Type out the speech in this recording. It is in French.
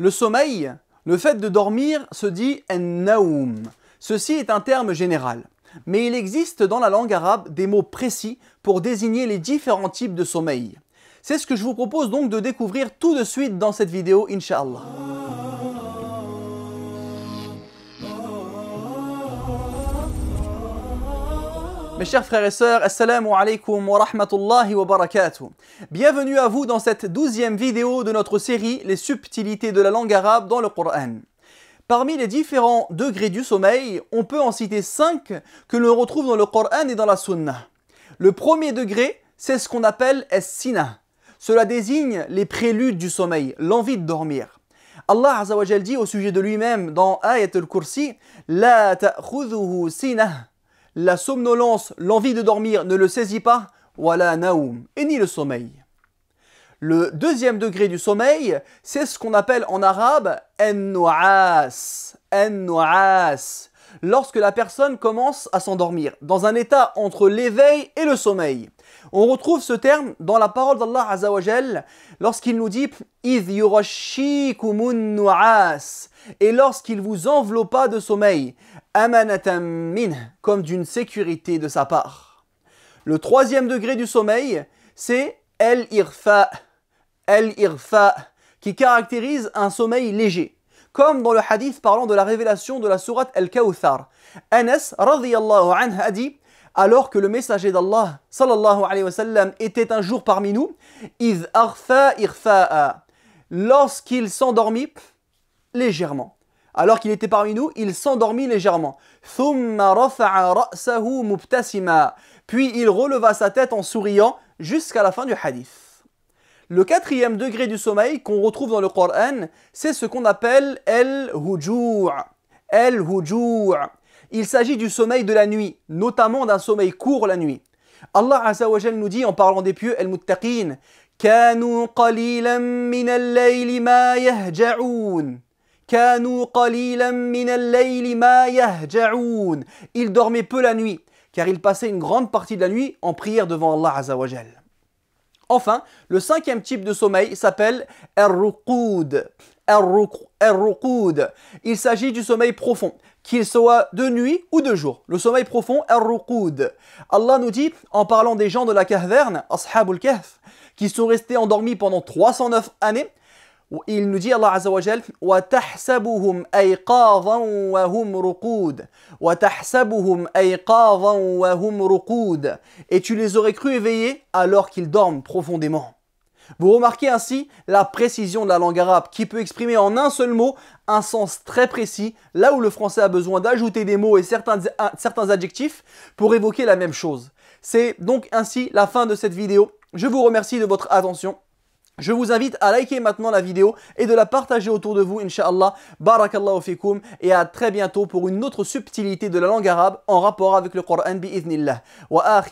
Le sommeil, le fait de dormir, se dit en-naoum. Ceci est un terme général. Mais il existe dans la langue arabe des mots précis pour désigner les différents types de sommeil. C'est ce que je vous propose donc de découvrir tout de suite dans cette vidéo, Inch'Allah. Mes chers frères et sœurs, Assalamu alaikum wa rahmatullahi wa barakatuh. Bienvenue à vous dans cette douzième vidéo de notre série Les subtilités de la langue arabe dans le Coran. Parmi les différents degrés du sommeil, on peut en citer cinq que l'on retrouve dans le Coran et dans la Sunna. Le premier degré, c'est ce qu'on appelle es-sina. Cela désigne les préludes du sommeil, l'envie de dormir. Allah Azzawajal dit au sujet de lui-même dans Ayat al-Kursi La ta'khudhuhu sinah la somnolence, l'envie de dormir ne le saisit pas, wala naoum, et ni le sommeil. Le deuxième degré du sommeil, c'est ce qu'on appelle en arabe en-nu'as, lorsque la personne commence à s'endormir, dans un état entre l'éveil et le sommeil. On retrouve ce terme dans la parole d'Allah Azzawajal lorsqu'il nous dit et lorsqu'il vous enveloppa de sommeil, min, comme d'une sécurité de sa part. Le troisième degré du sommeil, c'est el-irfa, el-irfa, qui caractérise un sommeil léger. Comme dans le hadith parlant de la révélation de la sourate Al-Kawthar. Anas, radiyallahu anhu, a dit alors que le messager d'Allah, sallallahu alayhi wa sallam, était un jour parmi nous, arfa irfa'a, lorsqu'il s'endormit légèrement. Alors qu'il était parmi nous, il s'endormit légèrement. Puis il releva sa tête en souriant jusqu'à la fin du hadith. Le quatrième degré du sommeil qu'on retrouve dans le Coran, c'est ce qu'on appelle el-hujou'. El-hujou'. Il s'agit du sommeil de la nuit, notamment d'un sommeil court la nuit. Allah Azza wa nous dit en parlant des pieux, el-muttaqin, كانوا قليلا من الليل ما يهجعون ils dormaient peu la nuit, car ils passaient une grande partie de la nuit en prière devant Allah Azawajal. Enfin, le cinquième type de sommeil s'appelle Ar-Ruqud. Il s'agit du sommeil profond, qu'il soit de nuit ou de jour. Le sommeil profond, Ar-Ruqud. Allah nous dit, en parlant des gens de la caverne, Ashabul Kahf, qui sont restés endormis pendant 309 années, il nous dit Allah Azza wa Jal وَتَحْسَبُهُمْ أَيْقَاظًا وَهُمْ رُقُودٌ وَتَحْسَبُهُمْ أَيْقَاظًا وَهُمْ رُقُودٌ Et tu les aurais cru éveillés alors qu'ils dorment profondément. Vous remarquez ainsi la précision de la langue arabe qui peut exprimer en un seul mot un sens très précis, là où le français a besoin d'ajouter des mots et certains, certains adjectifs pour évoquer la même chose. C'est donc ainsi la fin de cette vidéo. Je vous remercie de votre attention. Je vous invite à liker maintenant la vidéo et de la partager autour de vous, Inch'Allah. Barakallahu fikum et à très bientôt pour une autre subtilité de la langue arabe en rapport avec le Coran bi'idhnillah. Wa.